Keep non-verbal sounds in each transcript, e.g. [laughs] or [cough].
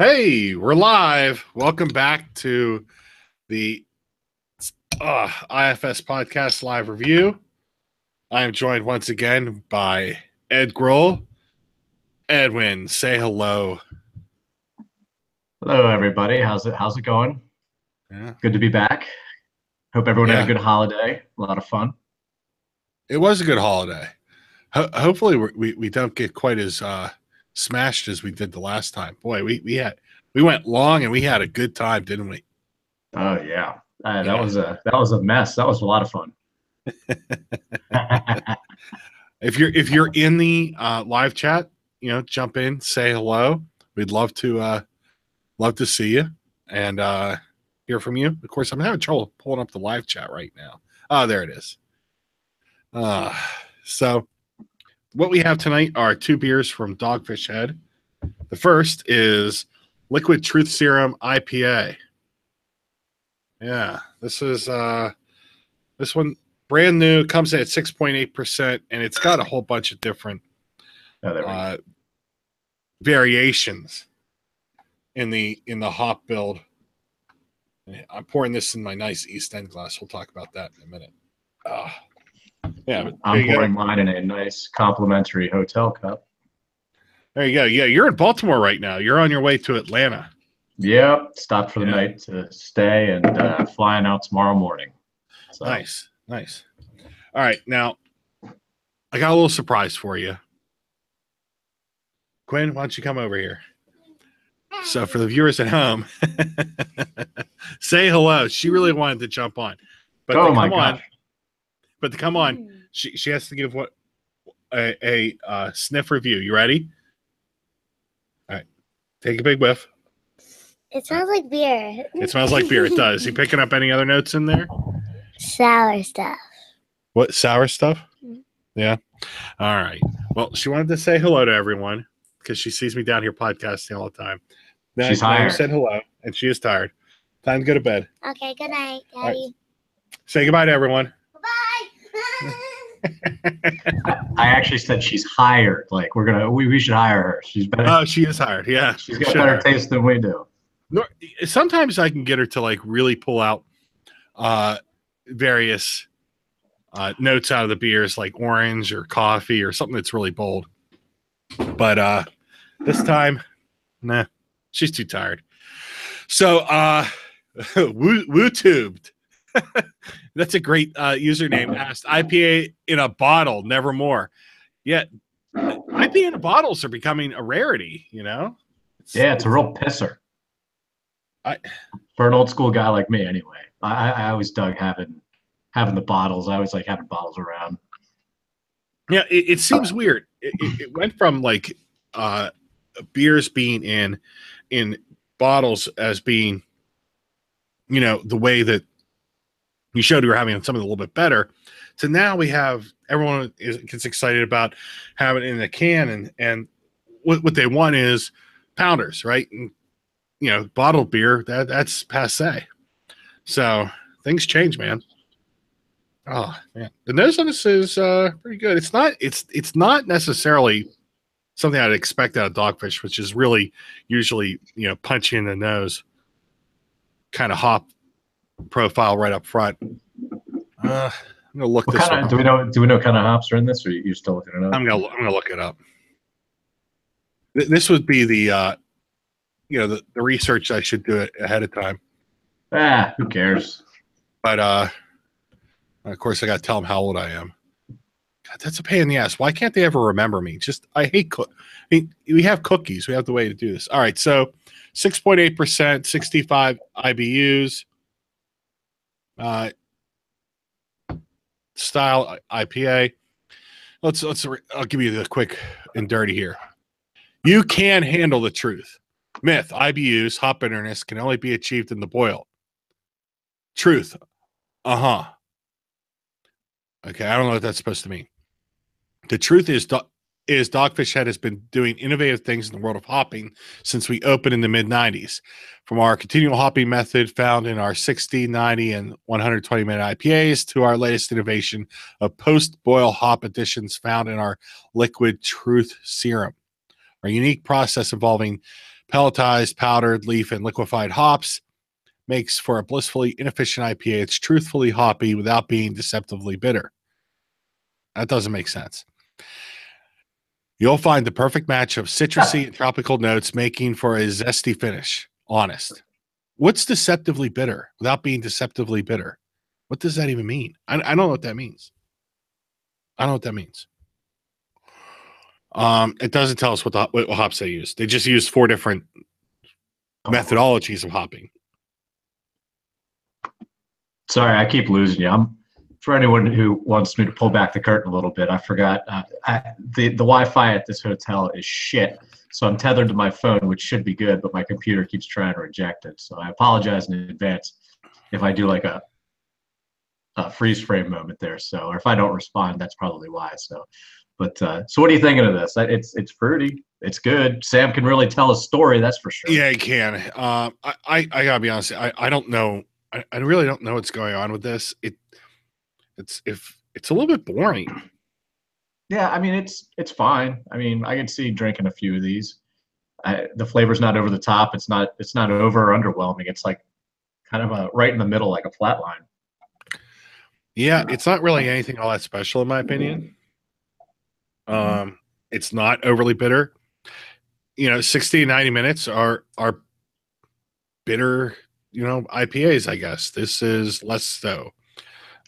Hey, we're live. Welcome back to the uh, IFS Podcast Live Review. I am joined once again by Ed Grohl. Edwin, say hello. Hello, everybody. How's it? How's it going? Yeah. Good to be back. Hope everyone Yeah. had a good holiday. A lot of fun. It was a good holiday. Ho- hopefully, we we don't get quite as uh, smashed as we did the last time. Boy, we we had we went long and we had a good time, didn't we? Oh yeah, Uh, that Yeah. was a that was a mess. That was a lot of fun. [laughs] If you're if you're in the uh, live chat, you know, jump in, say hello. We'd love to uh, love to see you and uh, hear from you. Of course, I'm having trouble pulling up the live chat right now. Oh, there it is. Uh, so, what we have tonight are two beers from Dogfish Head. The first is Liquid Truth Serum IPA. Yeah, this is uh, this one brand new comes in at 6.8% and it's got a whole bunch of different Oh, there we go. uh, variations in the in the hop build i'm pouring this in my nice east end glass we'll talk about that in a minute Ah, yeah I'm pouring mine in a nice complimentary hotel cup. there you go. Yeah you're in baltimore right now. You're on your way to atlanta. Yep. Stopped for the Yeah. night to stay and uh, flying out tomorrow morning. So, nice. Nice. All right. Now i got a little surprise for you. Quinn why don't you come over here? So for the viewers at home, [laughs] say hello. She really wanted to jump on, but oh my come on, gosh. But to come on, she she has to give what a, a uh, sniff review. You ready? All right, take a big whiff. It smells like beer. It smells like beer. It [laughs] does. You picking up any other notes in there? Sour stuff. What sour stuff? Mhm. Yeah. All right. Well, she wanted to say hello to everyone because she sees me down here podcasting all the time. Now, She's now you hired. said hello, and she is tired. Time to go to bed. Okay, good night, right. Daddy. Say goodbye to everyone. I actually said she's hired. Like we're gonna we, we should hire her. She's better. Oh, she is hired. Yeah, she's got sure. better taste than we do. Sometimes I can get her to like really pull out uh, various uh, notes out of the beers, like orange or coffee or something that's really bold. But uh, this time, nah, she's too tired. So, uh, [laughs] woo tubed. [laughs] that's a great uh, username. Asked [laughs] IPA in a bottle, never more. Yet, IPA in bottles are becoming a rarity. You know. Yeah, it's a real pisser. I- for an old school guy like me, anyway. I, I I always dug having having the bottles. I always like having bottles around. Yeah, it, it seems weird. It, it, it went from like uh, beers being in in bottles as being, you know, the way that you showed we were having something a little bit better, So now we have everyone is gets excited about having it in a can, and and what what they want is pounders, right? And you know, bottled beer that that's passe. So things change, man. Oh man, the nose on this is uh, pretty good. It's not. It's it's not necessarily something I'd expect out of dogfish, which is really usually you know punch you in the nose, kind of hop profile right up front. Uh, I'm gonna look What this kind one. of do we know? Do we know kind of hops are in this, or you you still looking it up? I'm gonna I'm gonna look it up. This would be the uh, you know the, the research I should do it ahead of time. ah, who cares? But uh, of course, I got to tell them how old I am. God, that's a pain in the ass. Why can't they ever remember me? Just I hate cook. I mean, we have cookies. We have the way to do this. All right, so six point eight percent, sixty five IBUs. Uh, style IPA. Let's let's. I'll give you the quick and dirty here. You can handle the truth. Myth: IBUs, hop bitterness, can only be achieved in the boil. Truth. Uh huh. Okay, I don't know what that's supposed to mean. The truth is, is Dogfish Head has been doing innovative things in the world of hopping since we opened in the mid 90s. From our continual hopping method found in our 60, 90, and 120 minute IPAs to our latest innovation of post boil hop additions found in our liquid truth serum. Our unique process involving pelletized, powdered, leaf, and liquefied hops makes for a blissfully inefficient IPA. It's truthfully hoppy without being deceptively bitter. That doesn't make sense. You'll find the perfect match of citrusy [laughs] and tropical notes, making for a zesty finish. Honest. What's deceptively bitter without being deceptively bitter? What does that even mean? I, I don't know what that means. I don't know what that means. Um, it doesn't tell us what the what hops they use. They just use four different methodologies of hopping. Sorry, I keep losing you. I'm for anyone who wants me to pull back the curtain a little bit. I forgot uh, I, the the Wi-Fi at this hotel is shit, so I'm tethered to my phone, which should be good, but my computer keeps trying to reject it. So I apologize in advance if I do like a a freeze frame moment there. So, or if I don't respond, that's probably why. So, but uh, so what are you thinking of this? It's it's fruity. It's good. Sam can really tell a story. That's for sure. Yeah, he can. Um, I, I I gotta be honest. I I don't know. I, I really don't know what's going on with this. It it's if it's a little bit boring. Yeah, I mean it's it's fine. I mean I can see drinking a few of these. I, the flavor's not over the top. It's not it's not over or underwhelming. It's like kind of a right in the middle, like a flat line. Yeah, it's not really anything all that special in my opinion. Um, it's not overly bitter. You know, 60 90 minutes are are bitter, you know, IPAs, I guess. This is less so.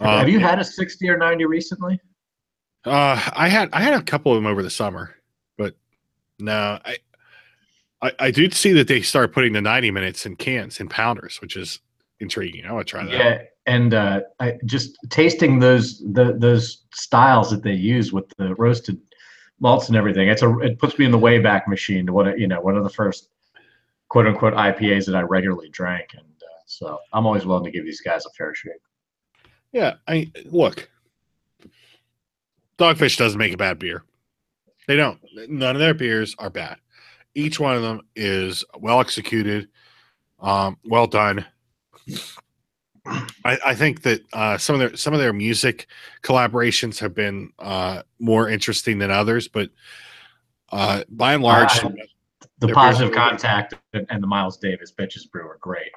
Have Um, you had a 60 or 90 recently? Uh, I had I had a couple of them over the summer, but no, I I, I do see that they start putting the ninety minutes in cans in pounders, which is intriguing. I want to try that. Yeah, and uh, I just tasting those the those styles that they use with the roasted malts and everything. It's a it puts me in the way back machine to what you know one of the first quote unquote IPAs that I regularly drank, and uh, so I'm always willing to give these guys a fair shake. Yeah, I look. Dogfish doesn't make a bad beer. They don't. None of their beers are bad. Each one of them is well executed, um, well done. I, I think that uh, some of their some of their music collaborations have been uh, more interesting than others, but uh, by and large, Uh, the positive contact and, and the Miles Davis bitches brew are great.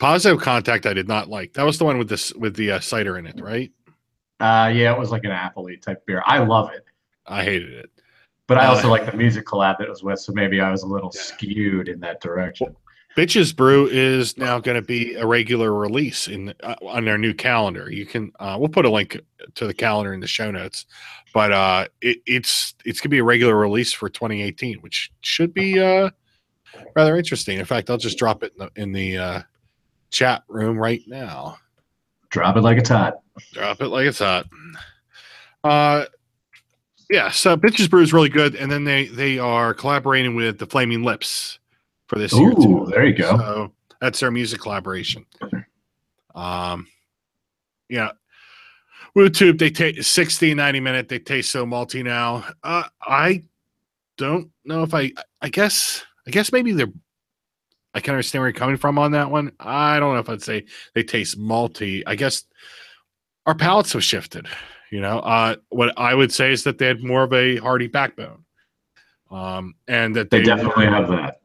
Positive contact I did not like. That was the one with this with the uh, cider in it, right? Uh, yeah, it was like an apple type beer. I love it, I hated it. but I Uh, also like the music collab that it was with, so maybe I was a little Yeah. skewed in that direction. Bitches Brew is now going to be a regular release in uh, on their new calendar. You can uh, we'll put a link to the calendar in the show notes, but uh, it, it's it's going to be a regular release for 2018, which should be uh, rather interesting. In fact, I'll just drop it in the, in the uh, chat room right now. Drop it like it's hot. Drop it like it's hot. Uh, yeah. So Bitches Brew is really good, and then they they are collaborating with the Flaming Lips for this year too. There you go. So that's their music collaboration. Um, yeah. WooTube, they take 60, 90 minute. They taste so malty now. Uh, I don't know if I, I guess, I guess maybe they're, I can understand where you're coming from on that one. I don't know if I'd say they taste malty. I guess our palates have shifted. You know, uh, what I would say is that they had more of a hearty backbone. Um, and that They they definitely were- have that.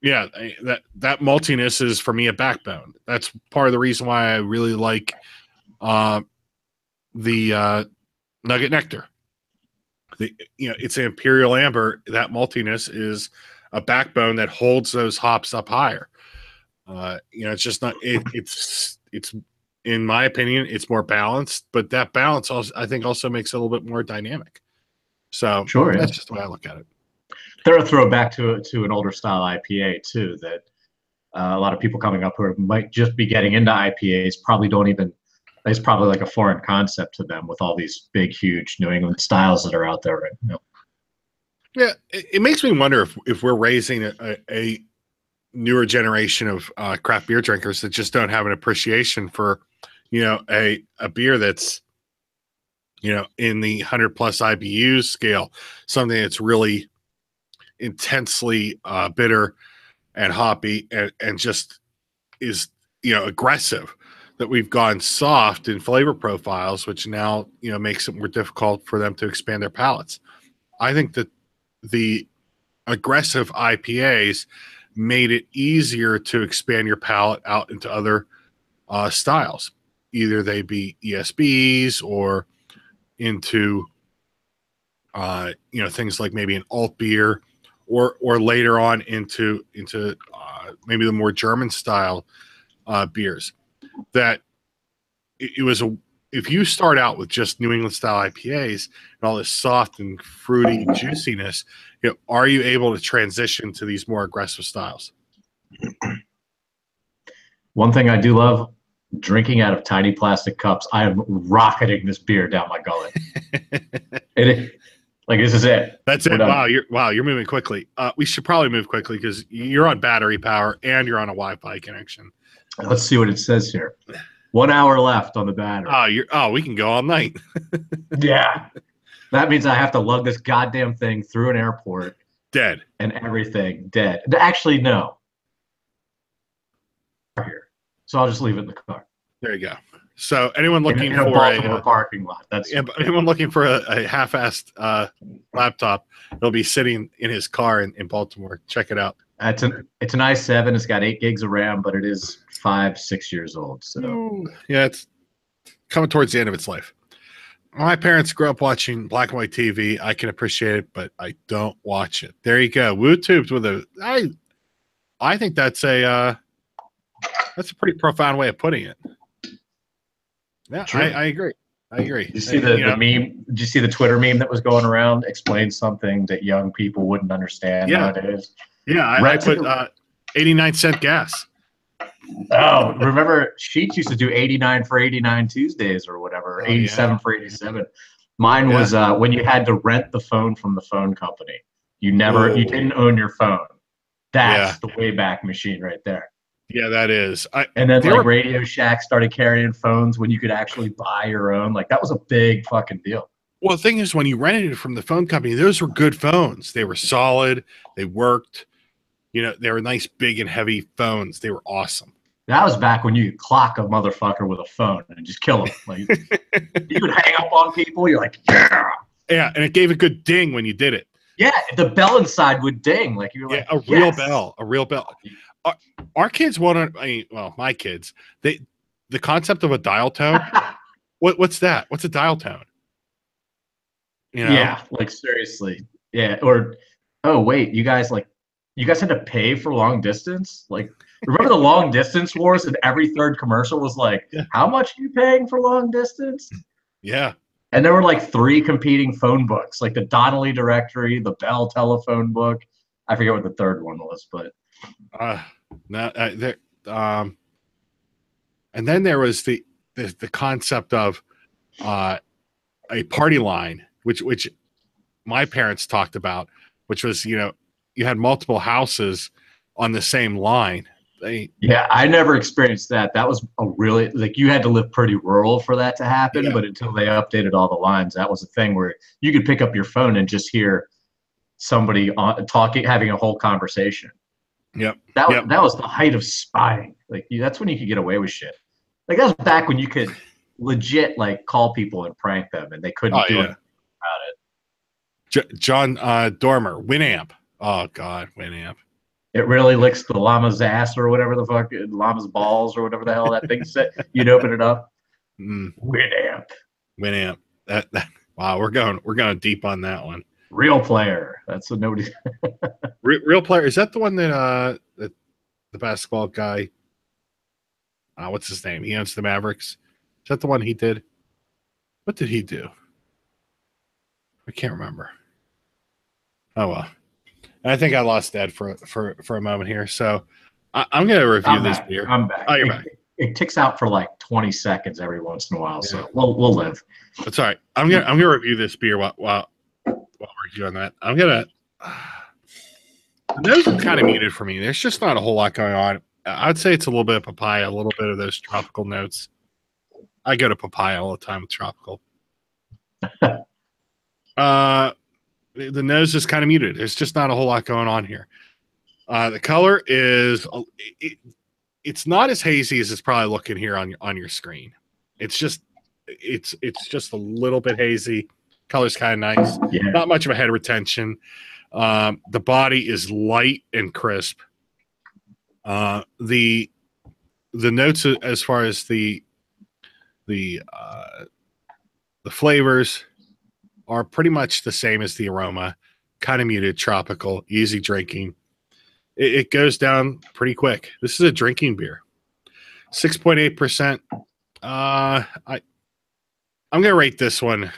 yeah that that maltiness is for me a backbone that's part of the reason why i really like uh, the uh, nugget nectar the you know it's an imperial amber that maltiness is a backbone that holds those hops up higher uh, you know it's just not it, it's it's in my opinion it's more balanced but that balance also i think also makes it a little bit more dynamic so Sure, yeah. that's just the way i look at it They're a throwback to to an older style IPA too. That uh, a lot of people coming up who might just be getting into IPAs probably don't even. It's probably like a foreign concept to them with all these big, huge New England styles that are out there right now. Yeah, it, it makes me wonder if if we're raising a, a, newer generation of uh, craft beer drinkers that just don't have an appreciation for, you know, a a beer that's, you know, in the hundred plus IBU scale, something that's really intensely uh, bitter and hoppy and and just is you know aggressive. That we've gone soft in flavor profiles, which now you know makes it more difficult for them to expand their palates. I think that the aggressive IPAs made it easier to expand your palate out into other uh, styles. Either they be ESBs or into uh, you know things like maybe an alt beer, or or later on into into uh, maybe the more German style uh, beers. That it, it was a if you start out with just New England style IPAs and all this soft and fruity juiciness, you know, are you able to transition to these more aggressive styles? One thing I do love drinking out of tiny plastic cups. I am rocketing this beer down my gullet. [laughs] it, like this is it. That's it. We're done. Wow, you're wow, you're moving quickly. Uh, we should probably move quickly because you're on battery power and you're on a Wi-Fi connection. Let's see what it says here. One hour left on the battery. Oh, you're oh, we can go all night. [laughs] yeah. That means I have to lug this goddamn thing through an airport Dead. and everything dead. Actually, no. Here. So I'll just leave it in the car. There you go. So anyone In, looking in a for a, Baltimore uh, parking lot. That's yeah, anyone looking for a, a half-assed uh, laptop, it'll be sitting in his car in, in Baltimore. Check it out. it's an it's an i7. It's got eight gigs of RAM, but it is five six years old. So Yeah, it's coming towards the end of its life. My parents grew up watching black and white TV. I can appreciate it, but I don't watch it. There you go. WooTubes with a I I think that's a uh that's a pretty profound way of putting it. Yeah, I, I agree. I agree. Did you see the, You the meme? Did you see the Twitter meme that was going around? Explain something that young people wouldn't understand Yeah. nowadays. yeah, I, I Right to put the- uh, 89 cent gas. Oh, remember Sheetz used to do 89 for 89 Tuesdays or whatever, Oh, 87 yeah. for 87. Mine was uh, when you had to rent the phone from the phone company. You never, you Oh. didn't own your phone. That's the Wayback Machine right there. Yeah, that is. I And then like were- Radio Shack started carrying phones when you could actually buy your own. Like that was a big fucking deal. Well, the thing is, when you rented it from the phone company, those were good phones. They were solid. They worked. You know, they were nice, big, and heavy phones. They were awesome. That was back when you could clock a motherfucker with a phone and just kill him. Like [laughs] you could hang up on people. You're like, yeah, Yeah, and it gave a good ding when you did it. yeah. The bell inside would ding. Like you're Yeah, like, a real yes. bell, a real bell. Our, our kids want to. I mean, well, my kids. They the concept of a dial tone. [laughs] what what's that? What's a dial tone? You know? Yeah, like seriously. Yeah. Or oh wait, you guys like you guys had to pay for long distance? Like remember the long distance wars and every third commercial was like, Yeah. How much are you paying for long distance? yeah. And there were like three competing phone books, like the Donnelley directory, the Bell telephone book. I forget what the third one was, but Uh, no, uh, there, um, and then there was the the, the concept of uh, a party line, which which my parents talked about, which was you know you had multiple houses on the same line. They yeah, I never experienced that. That was a really like you had to live pretty rural for that to happen. Yeah. But until they updated all the lines, that was a thing where you could pick up your phone and just hear somebody on, talking, having a whole conversation. Yep. That was Yep. that was the height of spying. Like that's when you could get away with shit. Like that was back when you could legit like call people and prank them, and they couldn't Oh, do yeah. it about it. J- John uh, Dormer, Winamp. Oh God, Winamp. It really licks the llama's ass or whatever the fuck, llama's balls or whatever the hell that thing said. [laughs] You'd open it up. Mm, Winamp. Winamp. That, that wow, we're going we're going deep on that one. Real player. That's what nobody. [laughs] Re- real player is that the one that uh that the basketball guy uh what's his name he owns the mavericks is that the one he did what did he do i can't remember oh well i think i lost ed for for for a moment here so I, i'm gonna review I'm this back. beer I'm back. Oh, you're it, back. It ticks out for like 20 seconds every once in a while, Yeah. so we'll we'll live. that's all right i'm gonna i'm gonna review this beer while while, while we're doing that. I'm gonna [sighs] the are kind of muted for me. There's just not a whole lot going on. I'd say it's a little bit of papaya a little bit of those tropical notes. I go to papaya all the time with tropical. [laughs] Uh the the nose is kind of muted. There's just not a whole lot going on here. Uh the color is it, it's not as hazy as it's probably looking here on on your screen. It's just it's it's just a little bit hazy color's kind of nice Yeah. not much of a head retention um the body is light and crisp Uh, the the notes as far as the the uh, the flavors are pretty much the same as the aroma, kind of muted, tropical, easy drinking. It, it goes down pretty quick. This is a drinking beer, six point eight percent. Uh, I I'm gonna rate this one.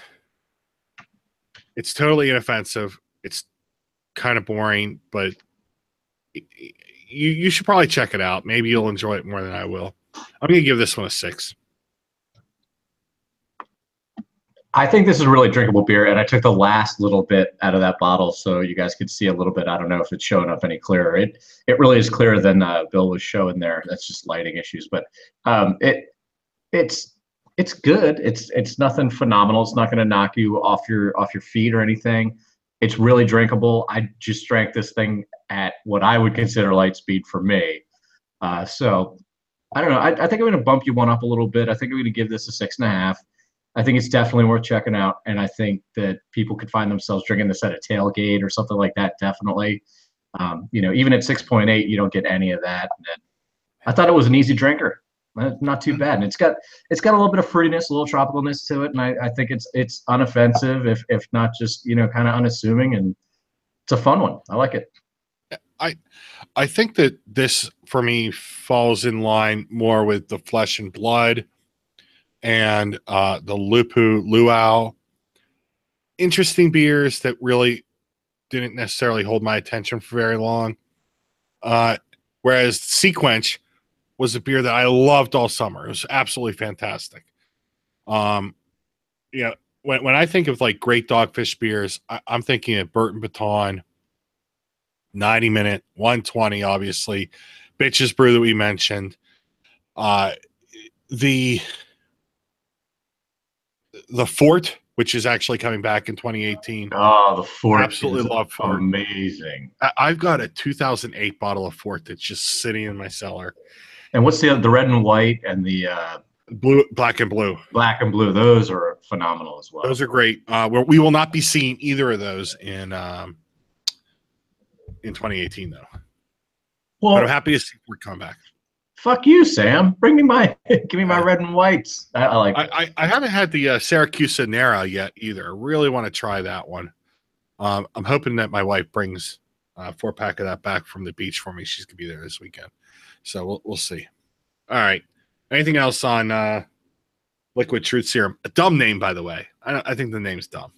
It's totally inoffensive. It's kind of boring, but you you should probably check it out. Maybe you'll enjoy it more than I will. I'm gonna give this one a six. I think this is a really drinkable beer, and I took the last little bit out of that bottle so you guys could see a little bit. I don't know if it's showing up any clearer. It it really is clearer than uh, Bill was showing there. That's just lighting issues, but um, it it's it's good. It's it's nothing phenomenal. It's not going to knock you off your off your feet or anything. It's really drinkable. I just drank this thing at what I would consider light speed for me. Uh, so I don't know. I, I think I'm going to bump you one up a little bit. I think I'm going to give this a six and a half. I think it's definitely worth checking out, and I think that people could find themselves drinking this at a tailgate or something like that. Definitely, um, you know, even at six point eight, you don't get any of that. And I thought it was an easy drinker, not too bad. And it's got it's got a little bit of fruitiness, a little tropicalness to it, and I, I think it's it's unoffensive, if if not just you know kind of unassuming, and it's a fun one. I like it. I I think that this for me falls in line more with the flesh and blood and uh, the Lupu Luau. Interesting beers that really didn't necessarily hold my attention for very long. Uh, whereas SeaQuench was a beer that I loved all summer. It was absolutely fantastic. Um, you know, when, when I think of like great dogfish beers, I, I'm thinking of Burton Baton, 90 minute 120 obviously bitches brew that we mentioned uh the the fort which is actually coming back in 2018 Oh, the fort! Absolutely love Fort. Amazing. I- i've got a 2008 bottle of fort that's just sitting in my cellar And what's the the red and white and the uh, blue black and blue black and blue? Those are phenomenal as well. those are great uh we're, will not be seeing either of those in um in 2018 though but i'm happy to see fort come back fuck you, Sam. Bring me my [laughs] give me my Uh, red and whites. I, I like. I. I, I haven't had the uh, Siracusa Nera yet either. I really want to try that one. Um, I'm hoping that my wife brings a four pack of that back from the beach for me. She's gonna be there this weekend, so we'll we'll see. All right. Anything else on uh, Liquid Truth Serum? A dumb name, by the way. I I think the name's dumb.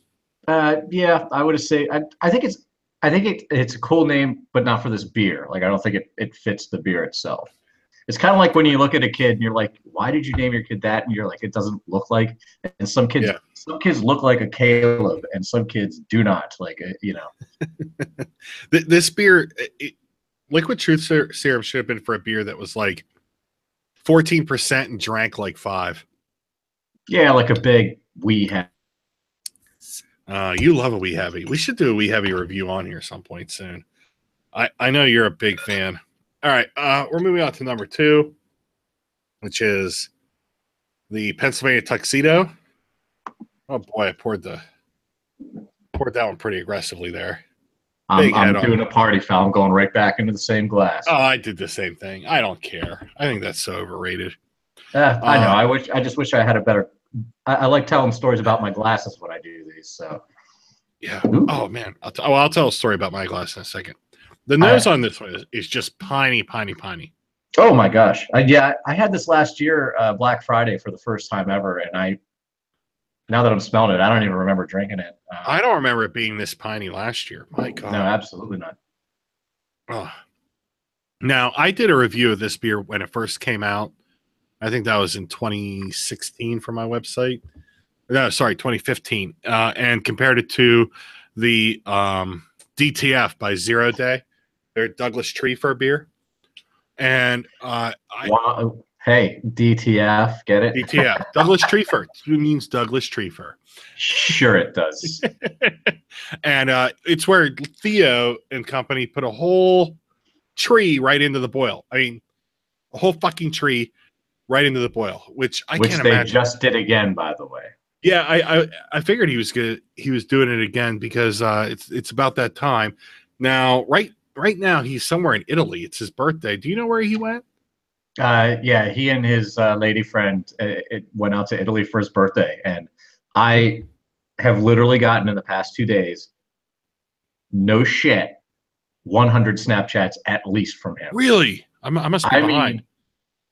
Uh, yeah, I would say. I, I think it's. I think it, it's a cool name, but not for this beer. Like I don't think it, it fits the beer itself. It's kind of like when you look at a kid and you're like, "Why did you name your kid that?" And you're like, "It doesn't look like." And some kids, Yeah. some kids look like a Caleb, and some kids do not. Like uh, you know, [laughs] Th- this beer, it- Liquid Truth Ser- Serum should have been for a beer that was like 14% and drank like five. yeah, like a big we have. Uh, you love a wee heavy. We should do a wee heavy review on here some point soon. I I know you're a big fan. All right, uh, we're moving on to number two, which is the Pennsylvania Tuxedo. Oh boy, I poured the poured that one pretty aggressively there. I'm, I'm doing a party foul. I'm going right back into the same glass. Oh, I did the same thing. I don't care. I think that's so overrated. Uh, I know. Uh, I wish. I just wish I had a better. I, I like telling stories about my glasses when I do these. So Yeah. Ooh. Oh man. I'll, t- oh, I'll tell a story about my glass in a second. The nose on this one is, is just piney, piney, piney. Oh my gosh! I, yeah, I had this last year, uh, Black Friday, for the first time ever, and I. Now that I'm smelling it, I don't even remember drinking it. Uh, I don't remember it being this piney last year. My God. no, absolutely not. Oh. Now, I did a review of this beer when it first came out. I think that was in 2016 for my website. No, sorry, 2015. Uh, and compared it to the um, DTF by Zero Day, their Douglas Tree Fir beer. And uh, I, Wow. Hey, DTF, get it? DTF, [laughs] Douglas Fir. It means Douglas Tree Fir. Sure, it does. [laughs] and uh, it's where Theo and company put a whole tree right into the boil. I mean, a whole fucking tree right into the boil, which I Which can't they imagine. just did again, by the way. yeah, I, I I figured he was good. He was doing it again because uh, it's it's about that time now. Right right now he's somewhere in Italy. It's his birthday. Do you know where he went? Uh, yeah, he and his uh, lady friend uh, it went out to Italy for his birthday, and I have literally gotten in the past two days, no shit, 100 Snapchats at least from him. Really? I'm, I must be I behind. mean,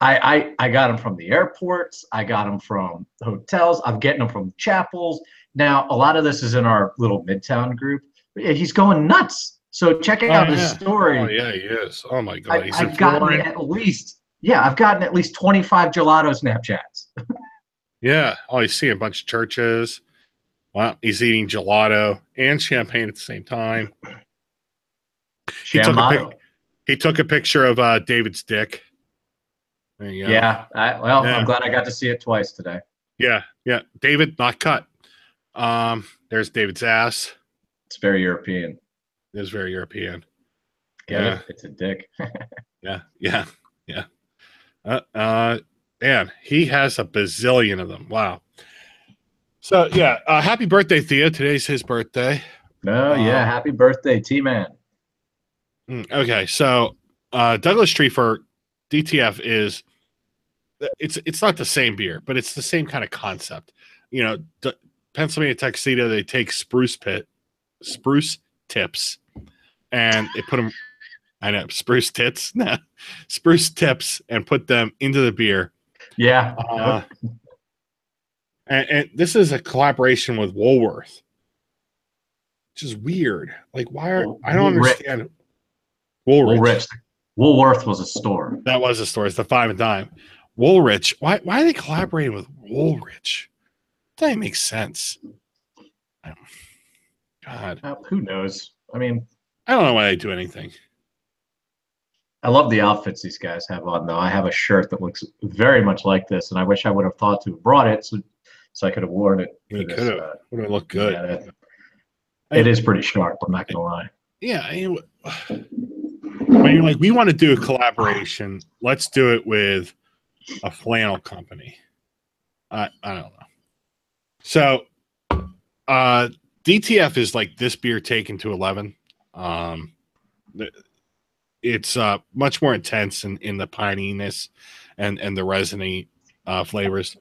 I, I I got them from the airports. I got them from hotels. I'm getting them from chapels. Now, a lot of this is in our little Midtown group. But yeah, he's going nuts. So check Oh, out his story. Oh yeah, he is. Oh my god, I, he's I've gotten at least yeah, I've gotten at least 25 gelato Snapchats. Yeah. Oh, he's seeing a bunch of churches. Wow, he's eating gelato and champagne at the same time. He took a pic- He took a picture of uh, David's dick. There you go. Yeah. I, well, Yeah. I'm glad I got to see it twice today. Yeah. Yeah. David, not cut. Um, there's David's ass. It's very European. It is very European. Get Yeah. it? It's a dick. [laughs] Yeah. Yeah. Yeah. Uh, uh, man, he has a bazillion of them. Wow. So yeah, uh, happy birthday, Theo. Today's his birthday. no, yeah. Um, Happy birthday, T Man. Mm, Okay, so uh, Douglas Tree Fir DTF is it's it's not the same beer, but it's the same kind of concept. You know, D- Pennsylvania Tuxedo they take spruce pit, spruce tips, and they put them. I know spruce tits, [laughs] spruce tips, and put them into the beer. Yeah. Uh, and, and this is a collaboration with Woolworth, which is weird. Like, why are I don't understand? Woolrich. Woolrich. Woolworth was a store. That was a store. It's the five and dime. Woolrich. Why? Why are they collaborating with Woolrich? That doesn't make sense. God, Uh, who knows? I mean, I don't know why they do anything. I love the outfits these guys have on, though. I have a shirt that looks very much like this, and I wish I would have thought to have brought it so, so I could have worn it. You could have. uh, Would have looked good. yeah, that- it is pretty sharp. I'm not gonna lie. Yeah. I mean, when you're like, we want to do a collaboration, let's do it with a flannel company. I I don't know. So, uh, DTF is like this beer taken to eleven. Um, the- it's uh much more intense in in the pininess and and the resiny uh flavors.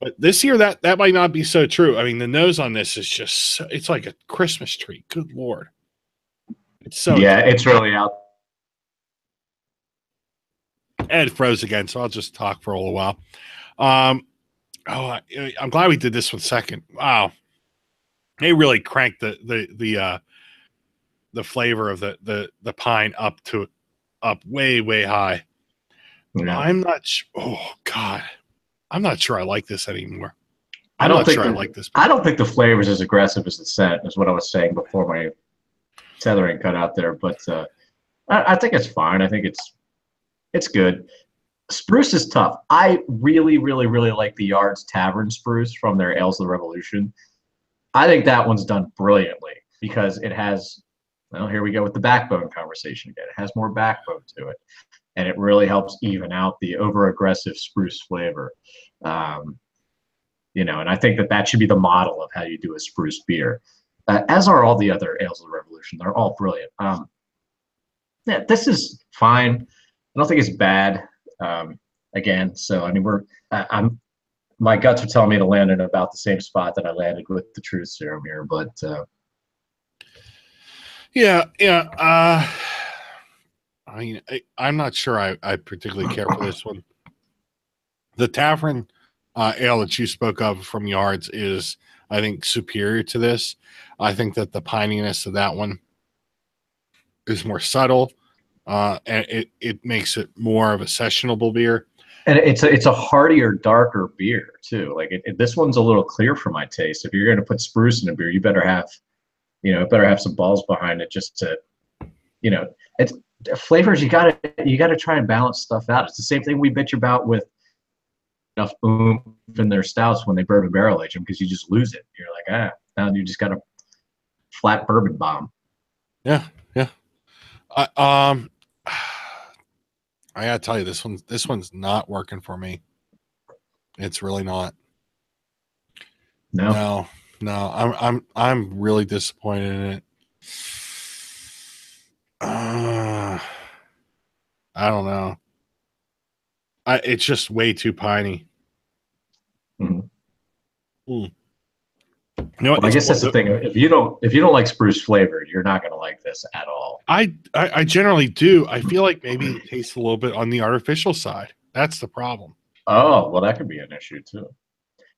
But this year that that might not be so true. I mean, the nose on this is just so, it's like a Christmas tree. Good lord. It's so yeah, it's really out. Ed froze again, so I'll just talk for a little while. Um, oh, I, I'm glad we did this one second. Wow, they really cranked the the the uh, the flavor of the the the pine up to up way way high. Know? I'm not. Sh- oh God, I'm not sure I like this anymore. I I'm don't not think sure I like this. I don't think the flavor is as aggressive as the scent, is what I was saying before my tethering cut out there. But uh, I, I think it's fine. I think it's it's good. Spruce is tough. I really, really, really like the Yards Tavern Spruce from their Ales of the Revolution. I think that one's done brilliantly because it has. Well, here we go with the backbone conversation again. It has more backbone to it, and it really helps even out the over aggressive spruce flavor. Um, you know, and I think that that should be the model of how you do a spruce beer, uh, as are all the other ales of the revolution. They're all brilliant. Um, yeah, this is fine. I don't think it's bad. Um, again, so I mean, we're I, I'm my guts are telling me to land in about the same spot that I landed with the truth serum here, but uh, Yeah, yeah. Uh, I mean, I, I'm not sure I, I particularly care for this one. The tavern uh, ale that you spoke of from Yards is, I think, superior to this. I think that the pininess of that one is more subtle, uh, and it, it makes it more of a sessionable beer. and it's a it's a heartier, darker beer too. Like it, it- this one's a little clear for my taste. If you're going to put spruce in a beer, you better have, you know, it better have some balls behind it just to, you know, it's flavors. You gotta you gotta try and balance stuff out. It's the same thing we bitch about with enough oomph in their stouts when they bourbon barrel age them because you just lose it. You're like ah, now you just got a flat bourbon bomb. Yeah, yeah. I, um, [sighs] I gotta tell you, this one, this one's not working for me. It's really not. No, No, no, I'm I'm I'm really disappointed in it. I don't know. I, it's just way too piney. Mhm. Mm. You know? Well, I guess that's the thing. If you don't if you don't like spruce flavored, you're not gonna like this at all. I, I I generally do. I feel like maybe it tastes a little bit on the artificial side. That's the problem. Oh, well, that could be an issue too.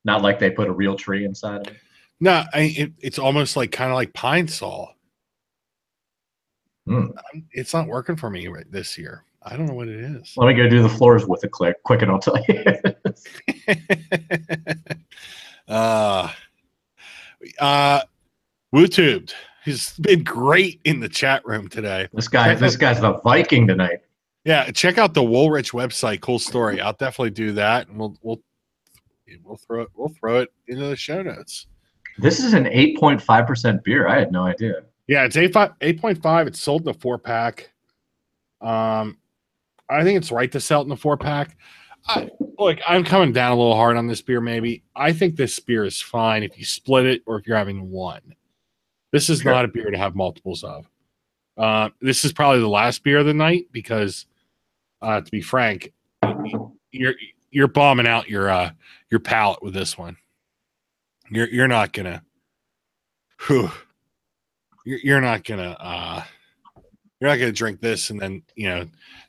Not like they put a real tree inside of it. No, I, it, it's almost like kind of like pine sol. Hmm. Um, It's not working for me right this year. I don't know what it is. Let me go do the floors with a click, quick, and I'll tell you. [laughs] uh, uh, WooTubed. He's been great in the chat room today. this guy, this guy's the Viking tonight. Yeah, check out the Woolrich website. Cool story. I'll definitely do that, and we'll we'll we'll throw it we'll throw it into the show notes. This is an 8.5% beer. I had no idea. Yeah, it's 8.5. It's sold in a four pack. Um, I think it's right to sell it in a four pack. I, look, I'm coming down a little hard on this beer. Maybe I think this beer is fine if you split it or if you're having one. This is Sure. not a beer to have multiples of. Uh, this is probably the last beer of the night because, uh, to be frank, you're you're bombing out your uh, your palate with this one. You're you're not gonna. Whew, you're, you're not gonna uh you're not gonna drink this and then you know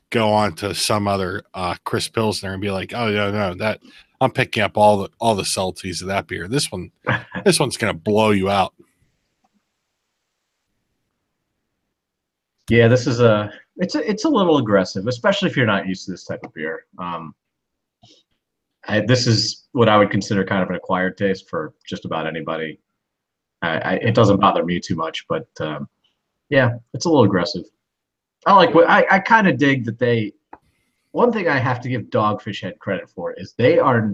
go on to some other uh chris pilsner and be like oh no no that i'm picking up all the all the salties of that beer this one [laughs] this one's gonna blow you out Yeah, this is a it's a it's a little aggressive, especially if you're not used to this type of beer. Um, I, this is what I would consider kind of an acquired taste for just about anybody. I, I, it doesn't bother me too much, but um, yeah, it's a little aggressive. I like what I, I kind of dig that they. One thing I have to give Dogfish Head credit for is they are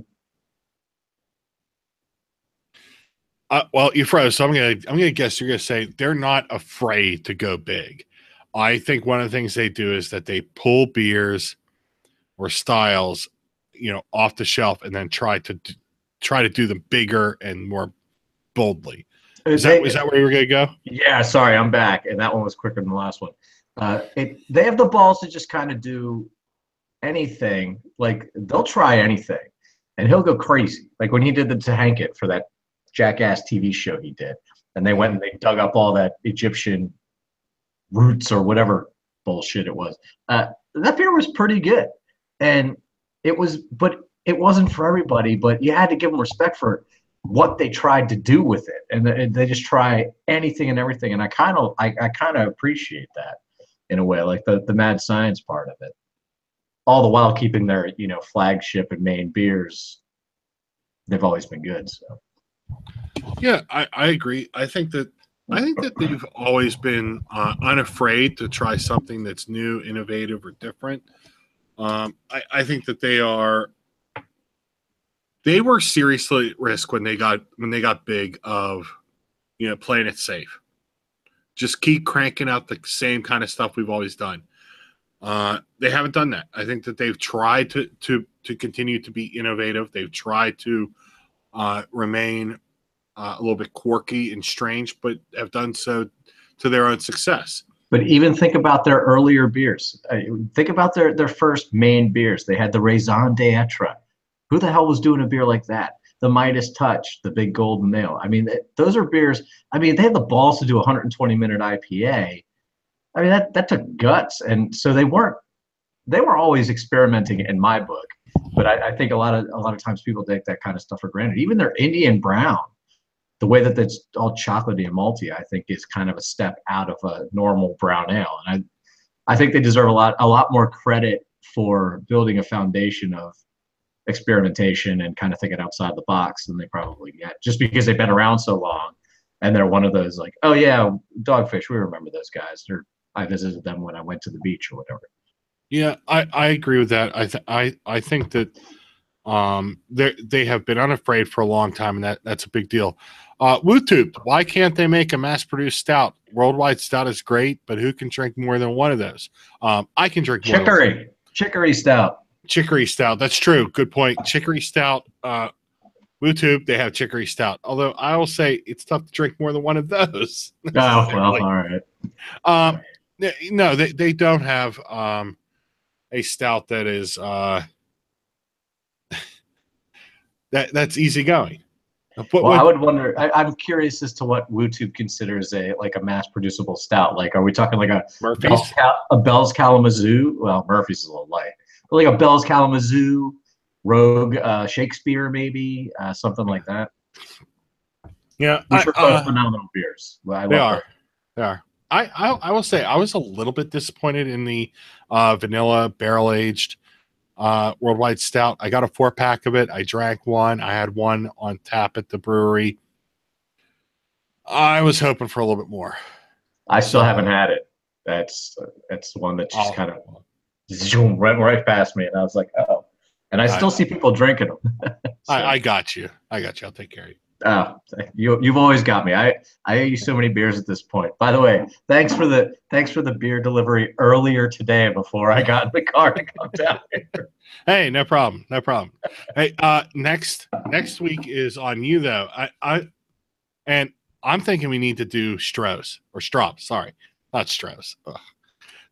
uh, well you froze so i'm gonna i'm gonna guess you're gonna say they're not afraid to go big i think one of the things they do is that they pull beers or styles you know off the shelf and then try to d- try to do them bigger and more boldly is that is that where you were gonna go Yeah, sorry, I'm back, and that one was quicker than the last one. Uh, it they have the balls to just kind of do anything. Like they'll try anything, and he'll go crazy. Like when he did the Ta Henket for that Jackass TV show he did, and they went and they dug up all that Egyptian roots or whatever bullshit it was. Uh, that beer was pretty good, and it was, but it wasn't for everybody. But you had to give them respect for what they tried to do with it and they, just try anything and everything and i kind of i, I kind of appreciate that in a way like the, the mad science part of it all the while keeping their you know flagship and main beers they've always been good so Yeah, I, I agree. I think that I think that they've always been uh, unafraid to try something that's new, innovative, or different. Um, I, I think that they are they were seriously at risk when they got when they got big of you know playing it safe. Just keep cranking out the same kind of stuff we've always done. Uh, they haven't done that. I think that they've tried to to to continue to be innovative. They've tried to uh, remain uh, a little bit quirky and strange, but have done so to their own success. But even think about their earlier beers. Uh, think about their their first main beers. They had the raison d'etre. Who the hell was doing a beer like that? The midas touch the big golden nail i mean th- those are beers i mean they had the balls to do a 120 minute ipa i mean that that took guts. And so they weren't they were always experimenting in my book. But I, I think a lot of a lot of times people take that kind of stuff for granted. Even their indian brown the way that it's all chocolatey and malty, I think is kind of a step out of a normal brown ale. And I, I think they deserve a lot, a lot more credit for building a foundation of experimentation and kind of thinking outside the box than they probably get, just because they've been around so long. And they're one of those like, oh yeah, Dogfish, we remember those guys. Or I visited them when I went to the beach or whatever. Yeah, I, I agree with that. I th- I I think that um they they have been unafraid for a long time, and that that's a big deal. Uh, WooTube, why can't they make a mass-produced stout? Worldwide stout is great, but who can drink more than one of those? Um, I can drink Chicory, chicory stout. chicory stout. That's true. Good point. Chicory stout. Uh, WooTube, they have chicory stout. Although I will say it's tough to drink more than one of those. [laughs] Oh well, all right. Um, no, they, they don't have um, a stout that is uh [laughs] that that's easygoing. But Well, what- I would wonder. I, I'm curious as to what WooTube considers a like a mass producible stout. Like, are we talking like a Murphy's? Bell's, Cal- a Bell's Kalamazoo? Well, Murphy's is a little light. But like a Bell's Kalamazoo, Rogue, uh, Shakespeare, maybe uh, something like that. Yeah, These I- are both uh, phenomenal beers. I they love are. They are. I, I I will say I was a little bit disappointed in the uh, vanilla barrel aged uh, worldwide stout. I got a four pack of it. I drank one. I had one on tap at the brewery. I was hoping for a little bit more. I still haven't had it. That's that's the one that just Oh. kind of zoom right right past me, and I was like, oh. And I I- still see people drinking them. [laughs] So, I, I got you. I got you. I'll take care of you. Oh, you you've always got me. I I owe you so many beers at this point. By the way, thanks for the thanks for the beer delivery earlier today before I got in the car to come down here. Hey, no problem. No problem. hey, uh next next week is on you though. I I and I'm thinking we need to do Strohs or Straub, sorry. Not Strohs. Ugh.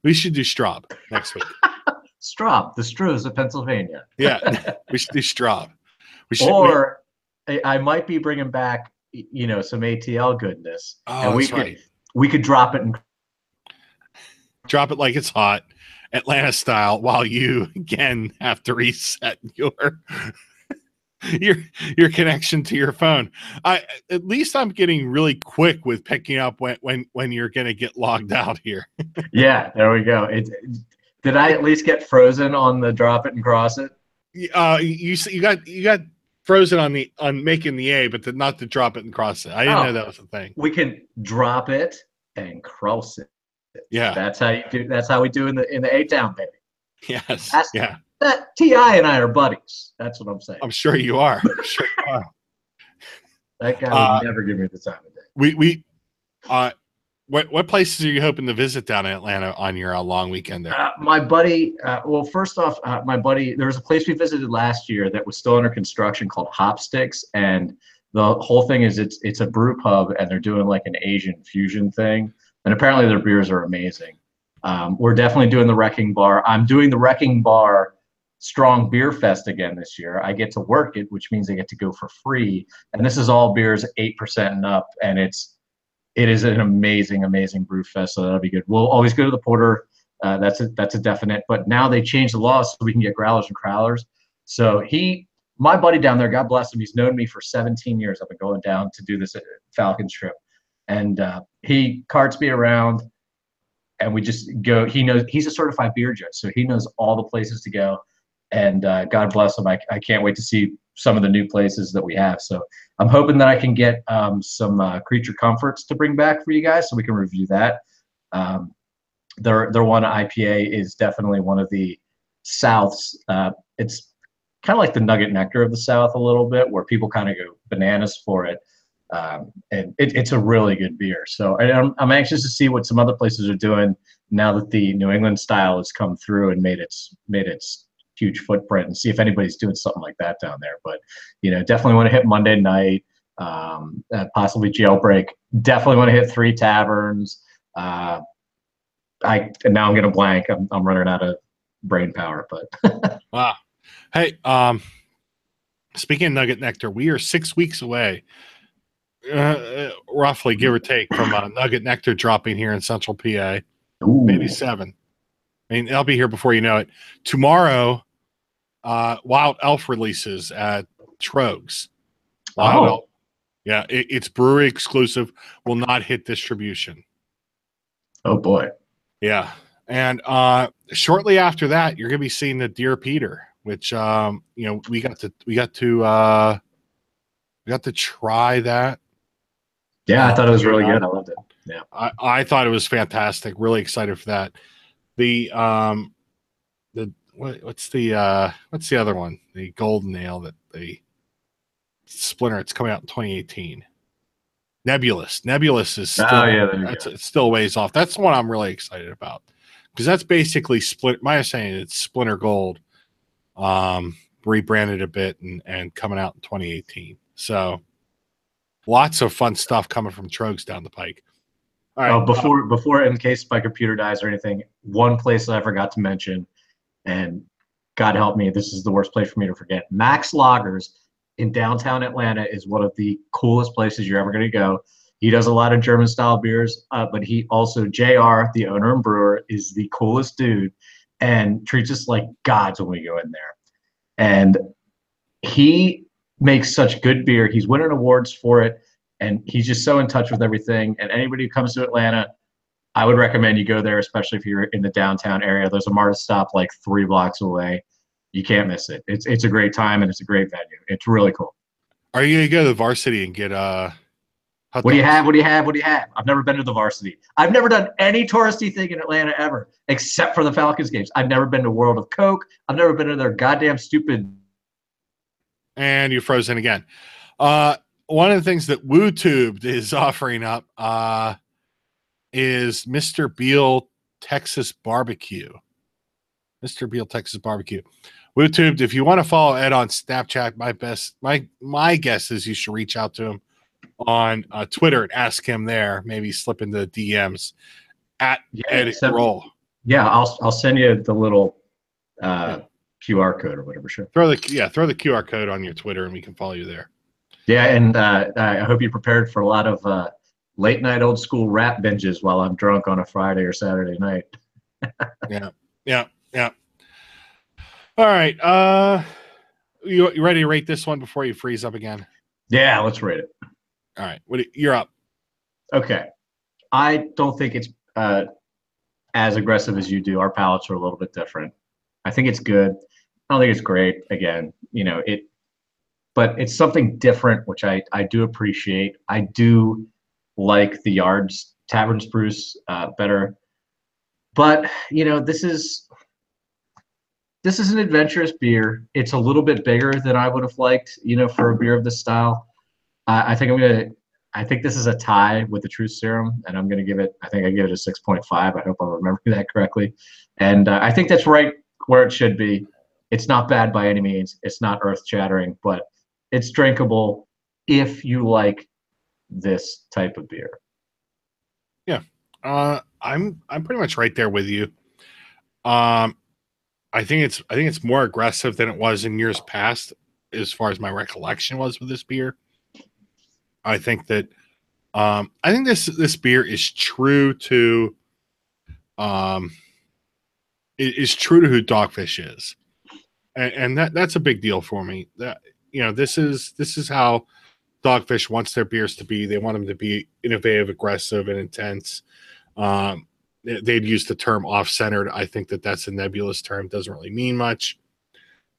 We should do Straub next week. [laughs] Straub, the Strohs of Pennsylvania. Yeah, we should do Straub. We should Or I, I might be bringing back you know some ATL goodness, oh, and we could right. we could drop it in Drop it like it's hot, Atlanta style, while you again have to reset your [laughs] your your connection to your phone. I at least I'm getting really quick with picking up when when when you're gonna get logged out here. [laughs] Yeah, there we go. It, did I at least get frozen on the drop it and cross it? Uh, you you got you got frozen on the on making the A, but the, not to drop it and cross it. I didn't Oh. know that was a thing. We can drop it and cross it. Yeah. That's how you do. That's how we do in the in the A town, baby. Yes. That's- Yeah. That T.I. and I are buddies. That's what I'm saying. I'm sure you are. I'm sure you are. That guy Uh, would never give me the time of day. We we uh what what places are you hoping to visit down in Atlanta on your uh, long weekend there? Uh, my buddy, uh, well, first off, uh, my buddy, there was a place we visited last year that was still under construction called Hopstix, and the whole thing is it's it's a brew pub, and they're doing like an Asian fusion thing, and apparently their beers are amazing. Um, we're definitely doing the Wrecking Bar. I'm doing the Wrecking Bar Strong Beer Fest again this year. I get to work it, which means I get to go for free, and this is all beers eight percent and up, and it's it is an amazing, amazing brew fest. So that'll be good. We'll always go to the Porter. Uh, that's a that's a definite. But now they changed the law so we can get growlers and crowlers. So he, my buddy down there, God bless him, he's known me for 17 years. I've been going down to do this Falcon trip, and uh, he carts me around, and we just go. He knows he's a certified beer judge, so he knows all the places to go. And uh, God bless him. I, I can't wait to see some of the new places that we have. So I'm hoping that I can get um, some uh, creature comforts to bring back for you guys, so we can review that. Um, their their one IPA is definitely one of the Souths. Uh, it's kind of like the Nugget Nectar of the South a little bit, where people kind of go bananas for it. Um, and it, it's a really good beer. So I'm, I'm anxious to see what some other places are doing now that the New England style has come through and made its made its huge footprint, and see if anybody's doing something like that down there. But you know, definitely want to hit Monday night, um, uh, possibly jailbreak. Definitely want to hit three taverns. Uh, I and now I'm gonna blank. I'm I'm running out of brain power, but [laughs] Wow. Hey, um, speaking of Nugget Nectar, we are six weeks away, uh, roughly give or take, from uh, Nugget Nectar dropping here in Central PA. Maybe seven. I mean, they'll be here before you know it. Tomorrow, uh, Wild Elf releases at Tröegs. Wild Oh. Elf. Yeah, it, it's brewery exclusive. Will not hit distribution. oh boy. Yeah. And uh shortly after that, you're gonna be seeing the Dear Peter, which um, you know, we got to we got to uh we got to try that. Yeah, I thought it was really good. I loved it. I, I thought it was fantastic. Really excited for that. The um the what, what's the uh what's the other one? The golden nail that the splinter it's coming out in 2018. Nebulous. Nebulous is still Oh, yeah, that's it's still ways off. That's the one I'm really excited about. Because that's basically split my saying it's splinter gold um rebranded a bit and and coming out in 2018. So lots of fun stuff coming from Tröegs down the pike. All right. Oh, before before in case my computer dies or anything, one place I forgot to mention and God help me, this is the worst place for me to forget. Max Lager's in downtown Atlanta is one of the coolest places you're ever going to go. He does a lot of German style beers, uh, but he also Jr. the owner and brewer is the coolest dude and treats us like gods when we go in there. And he makes such good beer. He's winning awards for it, and he's just so in touch with everything. And anybody who comes to Atlanta, I would recommend you go there, especially if you're in the downtown area. There's a Marta stop like three blocks away. You can't miss it. It's it's a great time and it's a great venue. It's really cool. Are you gonna go to the varsity and get uh? What do you have? What do you have? What do you have? I've never been to the varsity. I've never done any touristy thing in Atlanta ever, except for the Falcons games. I've never been to World of Coke. I've never been to their goddamn stupid. and you're frozen again. Uh, one of the things that WooTubed is [laughs] offering up uh, is Mr. Beal Texas Barbecue. Mr. Beal Texas Barbecue. WooTubed, if you want to follow Ed on Snapchat, my best my my guess is you should reach out to him on uh, Twitter and ask him there. Maybe slip into the DMs at Ed send- Roll. Yeah, I'll I'll send you the little uh, QR code or whatever. Sure. Throw the yeah, throw the QR code on your Twitter and we can follow you there. Yeah, and uh, I hope you're prepared for a lot of uh, late night old school rap binges while I'm drunk on a Friday or Saturday night. [laughs] yeah, yeah, yeah. All right. Uh you, you ready to rate this one before you freeze up again? Yeah, let's rate it. All right. What do- you're up. Okay. I don't think it's uh, as aggressive as you do. Our palates are a little bit different. I think it's good. I don't think it's great. Again, you know, it, but it's something different, which I, I do appreciate. I do like the Yards Tavern Spruce uh, better. But, you know, this is, this is an adventurous beer. It's a little bit bigger than I would have liked, you know, for a beer of this style. I think I'm gonna I think this is a tie with the Truth Serum, and I'm to give it. I think I give it a 6.5. I hope I'm remembering [laughs] that correctly, and uh, I think that's right where it should be. It's not bad by any means. It's not earth shattering, but it's drinkable if you like this type of beer. Yeah, uh I'm I'm pretty much right there with you. Um I think it's I think it's more aggressive than it was in years past as far as my recollection was with this beer. I think that um I think this this beer is true to um it is true to who Dogfish is. And, and that that's a big deal for me. That you know, this is this is how Dogfish wants their beers to be. They want them to be innovative, aggressive, and intense. Um, they- they'd use the term off-centered. I think that that's a nebulous term. Doesn't really mean much.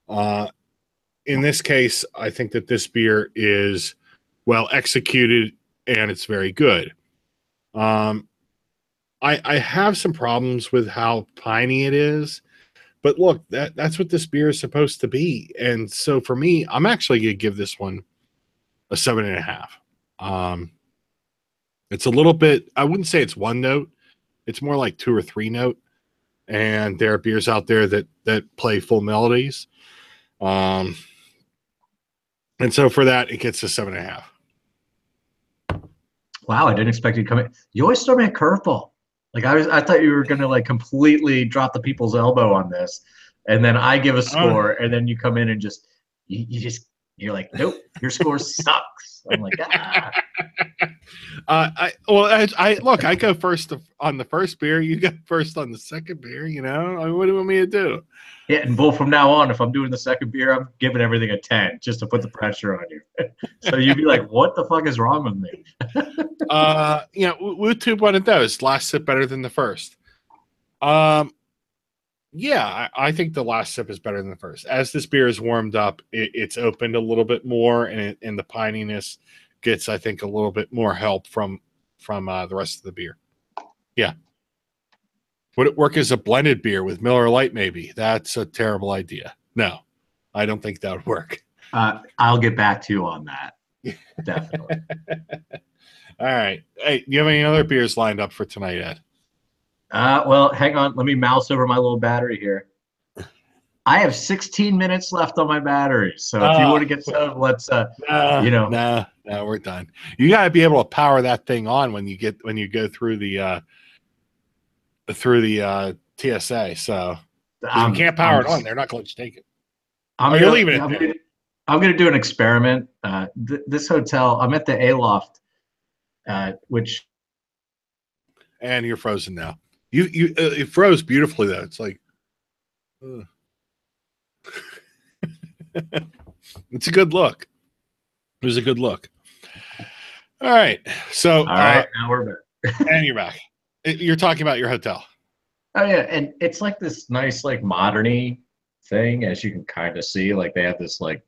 Uh, in this case, I think that this beer is well executed and it's very good. Um, I I have some problems with how piney it is, but look, that that's what this beer is supposed to be. And so for me, I'm actually gonna give this one a seven and a half. Um, it's a little bit, I wouldn't say it's one note, it's more like two or three note. And there are beers out there that that play full melodies. Um, and so for that, it gets a seven and a half. Wow, I didn't expect you to come in. You always throw me a curveball. Like I was, I thought you were going to like completely drop the people's elbow on this, and then I give a score, and then you come in and just you, you just you're like, nope, your score sucks. I'm like, ah. [laughs] Uh, I well, I, I look, I go first on the first beer. You go [laughs] first on the second beer. You know, I mean, what do you want me to do? yeah. And well, from now on, if I'm doing the second beer, I'm giving everything a ten just to put the pressure on you. [laughs] so you'd be like, what the fuck is wrong with me? uh, you know, WooTube one of those. Last sip better than the first. Um, yeah, I, I think the last sip is better than the first. As this beer is warmed up, it, it's opened a little bit more, and it, and the pininess gets, I think, a little bit more help from from uh, the rest of the beer. Yeah. Would it work as a blended beer with Miller Lite? Maybe that's a terrible idea. No, I don't think that would work. Uh, I'll get back to you on that. [laughs] Definitely. All right. Hey, do you have any other beers lined up for tonight, Ed? Uh, well, hang on. Let me mouse over my little battery here. I have 16 minutes left on my battery, so if you Ah. want to get some, let's. Uh, No, You know. no, no, we're done. You got to be able to power that thing on when you get when you go through the uh through the uh TSA. So You I'm- can't power I'm it on. They're not going to take it. I'm Oh, gonna, you're leaving it I'm gonna, I'm gonna do an experiment. Uh, th- this hotel, I'm at the Aloft, uh, which And you're frozen now. You you uh, it froze beautifully though. It's like, ugh. [laughs] it's a good look. It was a good look. All right. So all right, now we're back. uh, [laughs] and you're back. You're talking about your hotel. Oh yeah, and it's like this nice, like moderny thing, as you can kind of see. Like they have this like,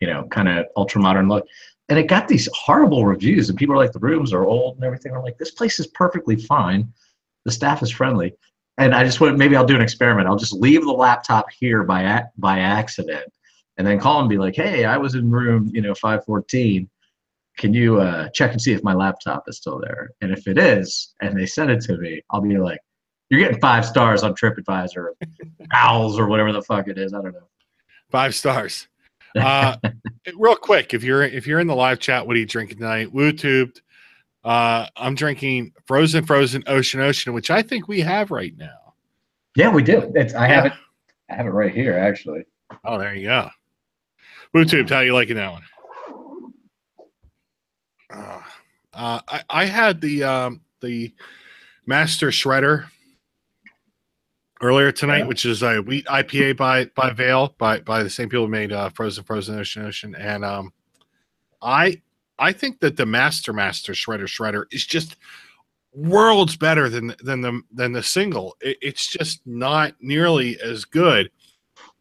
you know, kind of ultra modern look, and it got these horrible reviews, and people are like, the rooms are old and everything. I'm like, this place is perfectly fine. The staff is friendly, and I just went. Maybe I'll do an experiment. I'll just leave the laptop here by by accident, and then call and be like, hey, I was in room, you know, 514 can you uh, check and see if my laptop is still there? And if it is, and they send it to me, I'll be like, you're getting five stars on TripAdvisor, [laughs] Owls, or whatever the fuck it is. I don't know. Five stars. Uh, [laughs] real quick, if you're if you're in the live chat, what are you drinking tonight? Woo tubed. Uh, I'm drinking frozen, frozen ocean, ocean, which I think we have right now. Yeah, we do. It's I have it. I have it right here, actually. Oh, there you go. Woo tubed. How you liking that one? Uh, uh, I, I had the um, the Master Shredder earlier tonight, Yeah. which is a wheat IPA by by Vale by by the same people who made uh, Frozen Frozen Ocean Ocean, and um, I I think that the Master Master Shredder Shredder is just worlds better than than the than the single. It, it's just not nearly as good.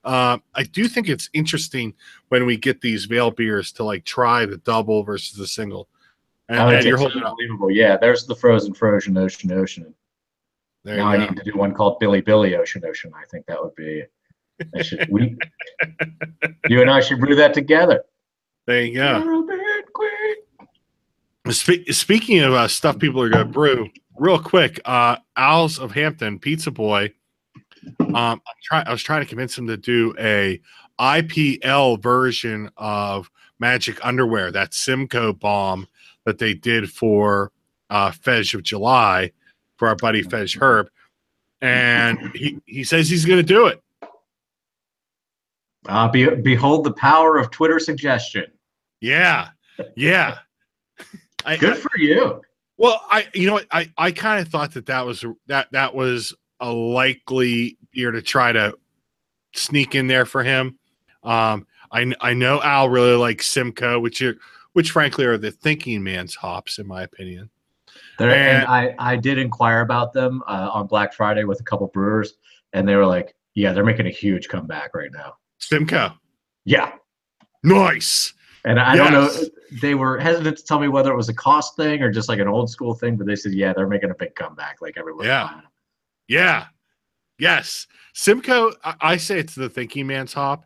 Uh, I do think it's interesting when we get these Vale beers to like try the double versus the single. And, Oh, and you're holding up. unbelievable. Yeah, there's the frozen, frozen ocean, ocean. There now you I go. need to do one called Billy Billy Ocean Ocean. I think that would be. I should, we, [laughs] you and I should brew that together. There you go. Spe- speaking of uh, stuff people are going to brew, real quick, uh, Al's of Hampton, Pizza Boy. Um, try- I was trying to convince him to do a IPL version of Magic Underwear, that Simcoe bomb that they did for uh, Fez of July for our buddy Fez Herb, and he he says he's going to do it. Uh, be, behold the power of Twitter suggestion. Yeah, yeah. I, Good for you. Well, I you know I I kind of thought that that was that that was a likely year to try to sneak in there for him. Um, I I know Al really likes Simcoe, which are which frankly are the thinking man's hops in my opinion. There, And- and I, I did inquire about them uh, on Black Friday with a couple brewers, and they were like, "Yeah, they're making a huge comeback right now." Simcoe, Yeah, nice. And I don't know. They were hesitant to tell me whether it was a cost thing or just like an old school thing, but they said, "Yeah, they're making a big comeback." Like everyone. Yeah. Yeah, yes. Simcoe, I, I say it's the thinking man's hop,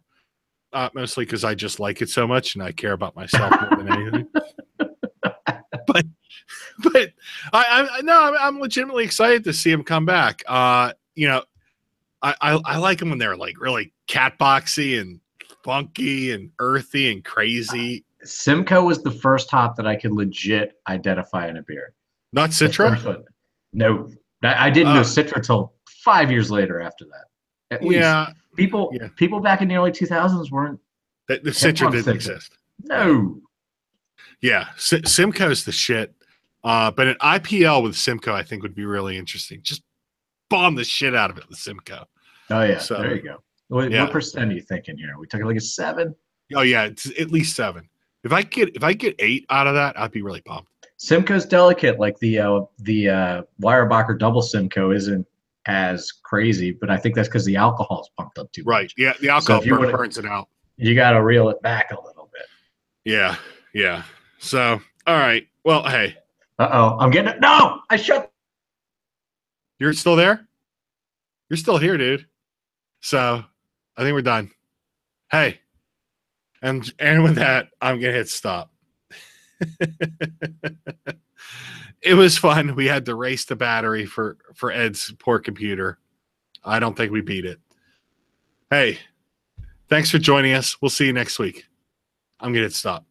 uh, mostly because I just like it so much and I care about myself more than anything. [laughs] but, but I, I no, I'm, I'm legitimately excited to see him come back. Uh, you know, I, I, I like them when they're like really cat boxy and funky and earthy and crazy. Simcoe was the first hop that I could legit identify in a beer. Not Citra. No, I, I didn't know Oh. Citra till five years later. After that, at least. Yeah, people Yeah. people back in the early 2000s weren't the, the Citra didn't Citra. exist. no Yeah, S- Simcoe's the shit. Uh, but an IPL with Simcoe, I think, would be really interesting. Just bomb the shit out of it with Simcoe. Oh yeah, So- there you go. What, Yeah. what percent are you thinking here? we talking like a seven. Oh yeah, it's at least seven. If I get if I get eight out of that, I'd be really pumped. Simcoe's delicate, like the uh, the uh, Weyerbacher double Simcoe isn't as crazy, but I think that's because the alcohol's pumped up too much. Right? Yeah, the alcohol you burn- burns it out. You got to reel it back a little bit. Yeah, yeah. So all right. Well, hey, Uh oh, I'm getting it. No, I shut. you're still there. You're still here, dude. So I think we're done. Hey, and and with that, I'm gonna hit stop. [laughs] it was fun. We had to race the battery for for Ed's poor computer. I don't think we beat it. Hey, thanks for joining us. We'll see you next week. I'm gonna hit stop.